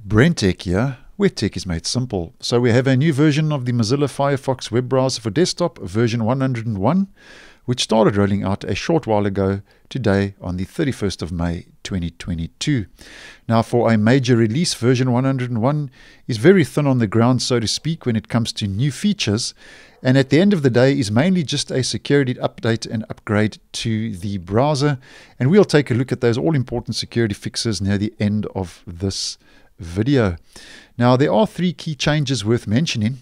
BrenTech here, where tech is made simple. So we have a new version of the Mozilla Firefox web browser for desktop, version 101, which started rolling out a short while ago today on the 31st of May 2022. Now for a major release, version 101 is very thin on the ground, so to speak, when it comes to new features, and at the end of the day is mainly just a security update and upgrade to the browser, and we'll take a look at those all important security fixes near the end of this video. Now, there are three key changes worth mentioning.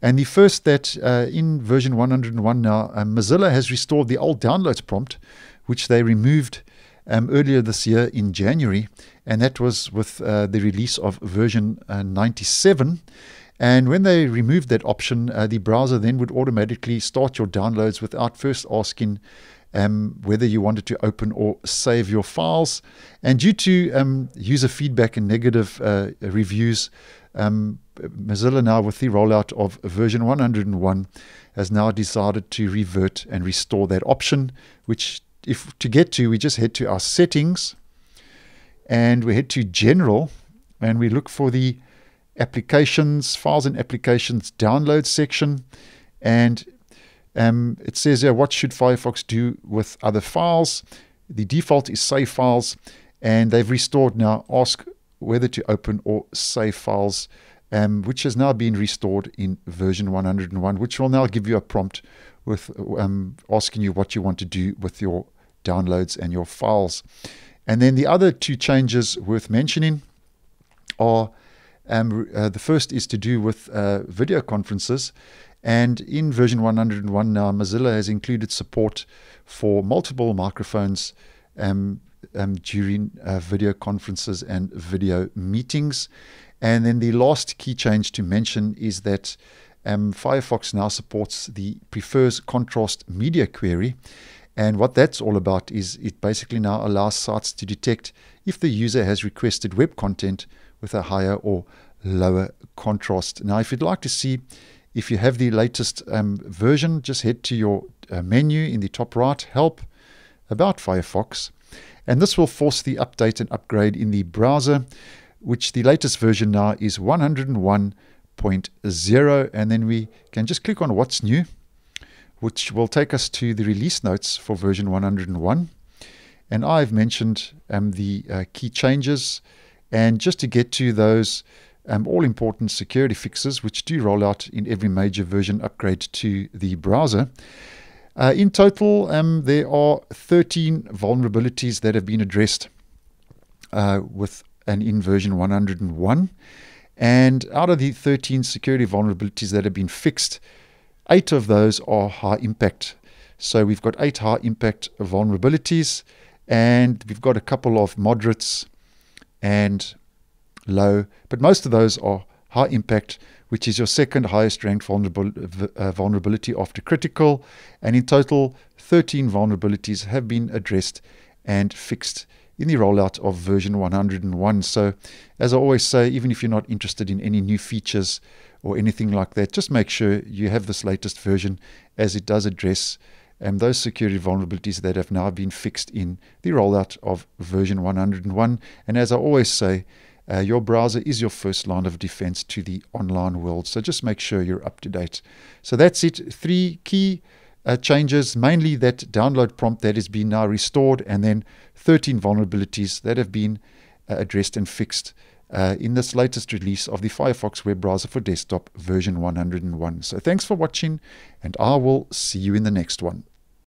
And the first that uh, in version 101 now, um, Mozilla has restored the old downloads prompt, which they removed um, earlier this year in January. And that was with uh, the release of version uh, 97. And when they removed that option, uh, the browser then would automatically start your downloads without first asking um, whether you wanted to open or save your files. And due to um, user feedback and negative uh, reviews, um, Mozilla now, with the rollout of version 101, has now decided to revert and restore that option. Which, if to get to, we just head to our settings, and we head to General, and we look for the Applications, Files and Applications Download section, and um, it says here, what should Firefox do with other files? The default is save files, and they've restored now ask whether to open or save files, um, which has now been restored in version 101, which will now give you a prompt with um, asking you what you want to do with your downloads and your files. And then the other two changes worth mentioning are um, uh, the first is to do with uh, video conferences. And in version 101 now, Mozilla has included support for multiple microphones um, um, during uh, video conferences and video meetings. And then the last key change to mention is that um, Firefox now supports the prefers contrast media query. And what that's all about is it basically now allows sites to detect if the user has requested web content with a higher or lower contrast. Now, if you'd like to see if you have the latest um, version, just head to your uh, menu in the top right, Help, About Firefox, and this will force the update and upgrade in the browser, which the latest version now is 101.0, and then we can just click on What's New, which will take us to the release notes for version 101. And I've mentioned um, the uh, key changes, and just to get to those um, all important security fixes, which do roll out in every major version upgrade to the browser. Uh, in total, um, there are 13 vulnerabilities that have been addressed uh, with an in version 101. And out of the 13 security vulnerabilities that have been fixed, eight of those are high impact. So we've got eight high impact vulnerabilities, and we've got a couple of moderates and low, but most of those are high impact, which is your second highest ranked uh, vulnerability after critical. And in total, 13 vulnerabilities have been addressed and fixed in the rollout of version 101. So, as I always say, even if you're not interested in any new features or anything like that, just make sure you have this latest version as it does address um, those security vulnerabilities that have now been fixed in the rollout of version 101. And as I always say, uh, your browser is your first line of defense to the online world. So just make sure you're up to date. So that's it. Three key uh, changes, mainly that download prompt that has been now restored, and then 13 vulnerabilities that have been uh, addressed and fixed uh, in this latest release of the Firefox web browser for desktop version 101. So thanks for watching, and I will see you in the next one.